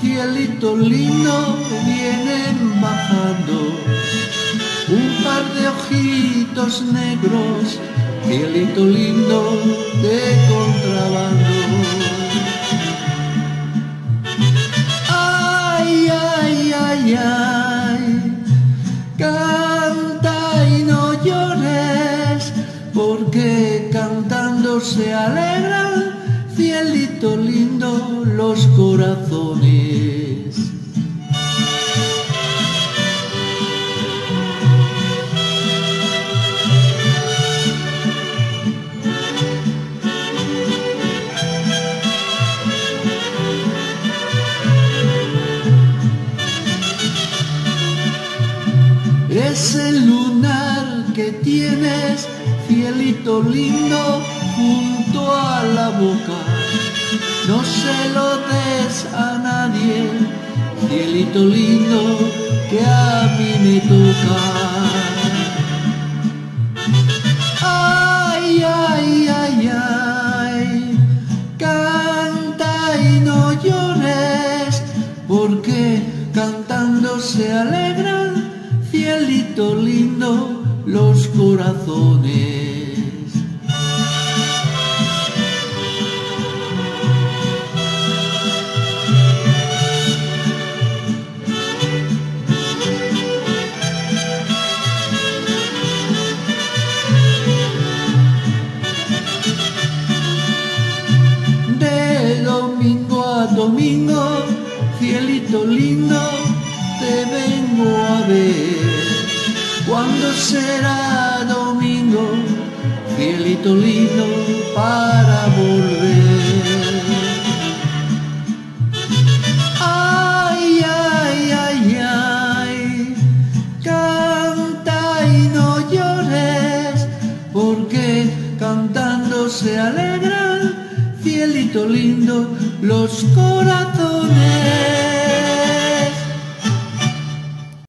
cielito lindo vienen bajando un par de ojitos negros, cielito lindo de contrabando. Ay, ay, ay, ay, canta y no llores, porque cantando se alegran, cielito lindo, los corazones. Ese lunar que tienes, cielito lindo, junto a la boca. No se lo des a nadie, cielito lindo, que a mí me toca. Ay, ay, ay, ay, canta y no llores, porque cantando se alegran, cielito lindo, los corazones. Domingo, cielito lindo, te vengo a ver. ¿Cuándo será domingo, cielito lindo, para volver? Ay, ay, ay, ay, canta y no llores, porque cantando se alegran, cielito lindo, los corazones.